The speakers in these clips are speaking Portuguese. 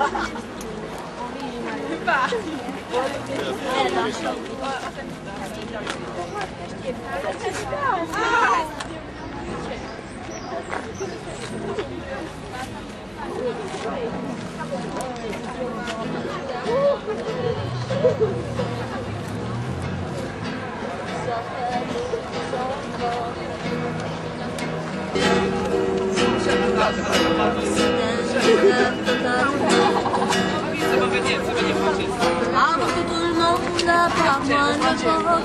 Amo YouTube.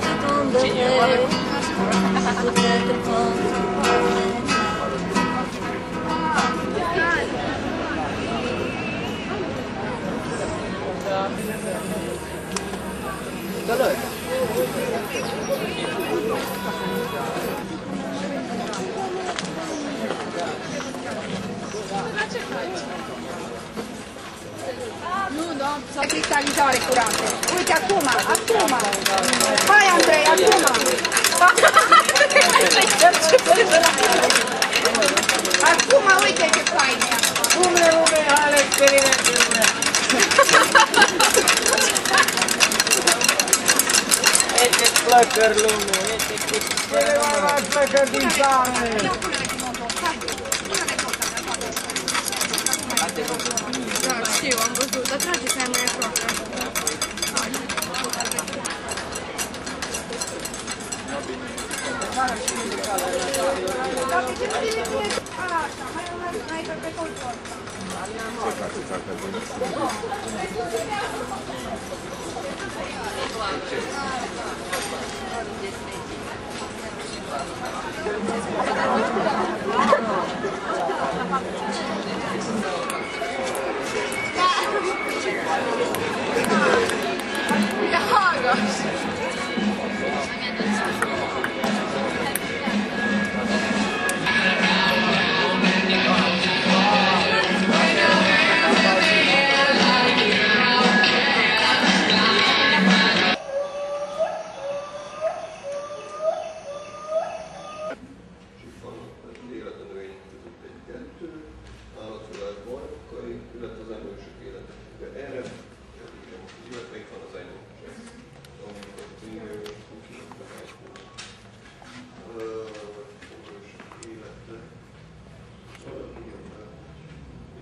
no? Sono cristallizzate curate. Uite, acum, acum. Hai, Andrei, acum. Acum, uite ce faine. Rume, rume, ale experimente, rume. Este flăcări lume, este flăcări di sangue. și eu am văzut, da trageți aia mai aproape. Dacă ce bine vine, așa, mai mai pe colțul Ce faci.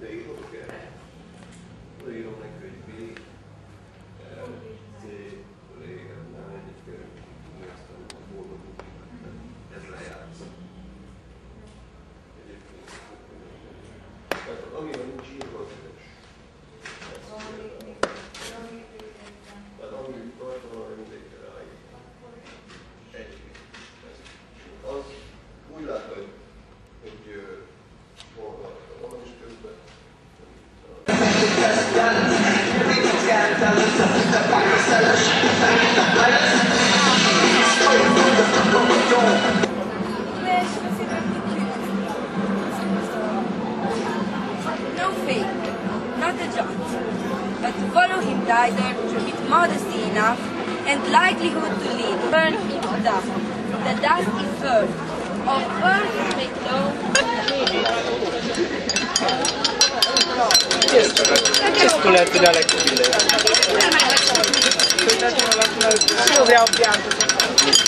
day look at dialogue with modesty enough and likelihood to lead. Burn into dust. The dust is earth. Of earth is made low.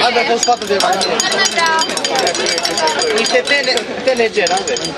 Hai dacă un sfat de vacanță. Niște TNG, n-aveți.